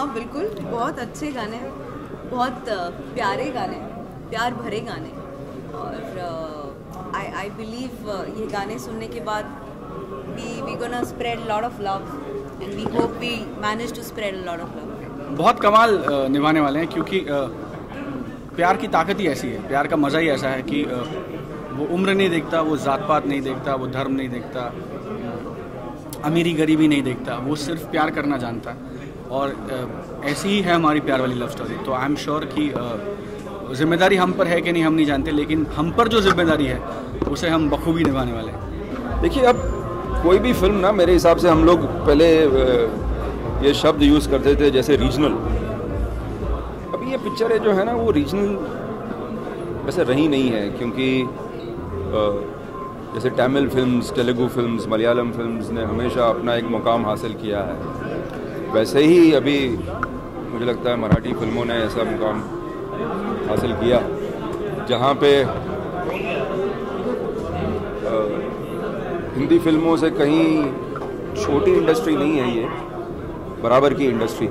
बहुत अच्छे गाने बहुत प्यारे गाने प्यार भरे गाने और आई आई बिलीव ये गाने सुनने के बाद we we gonna spread lot of love and we hope we manage to spread lot of love बहुत कमाल निभाने वाले हैं क्योंकि प्यार की ताकत ही ऐसी है। प्यार का मज़ा ही ऐसा है कि वो उम्र नहीं देखता, वो ज़ात पात नहीं देखता, वो धर्म नहीं देखता अमीरी गरीबी नहीं देखता। वो सिर्फ़ प्यार करना जानता। और ऐसी ही है हमारी प्यार वाली लव स्टोरी तो आई एम श्योर कि ज़िम्मेदारी हम पर है कि नहीं हम नहीं जानते, लेकिन हम पर जो ज़िम्मेदारी है, उसे हम बखूबी निभाने वाले हैं। देखिए, अब कोई भी फ़िल्म ना, मेरे हिसाब से हम लोग पहले ये शब्द यूज़ करते थे जैसे रीजनल अभी ये पिक्चर जो है ना, वो रीजनल वैसे रही नहीं है, क्योंकि जैसे Tamil films Telugu films Malayalam films ने हमेशा अपना एक मुकाम हासिल किया है। वैसे ही अभी मुझे लगता है मराठी फ़िल्मों ने ऐसा मुकाम हासिल किया, जहाँ पे हिंदी फ़िल्मों से कहीं छोटी इंडस्ट्री नहीं है ये, बराबर की इंडस्ट्री